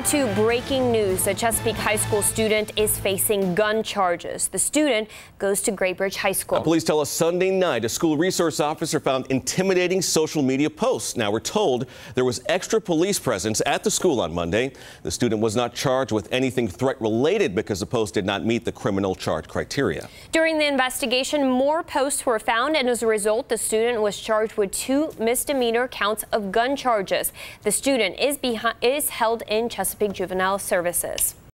Now to breaking news. A Chesapeake High School student is facing gun charges. The student goes to Great Bridge High School. Now, police tell us Sunday night a school resource officer found intimidating social media posts. Now we're told there was extra police presence at the school on Monday. The student was not charged with anything threat related because the post did not meet the criminal charge criteria. During the investigation, more posts were found and as a result, the student was charged with two misdemeanor counts of gun charges. The student is behind is held in Chesapeake Juvenile Services.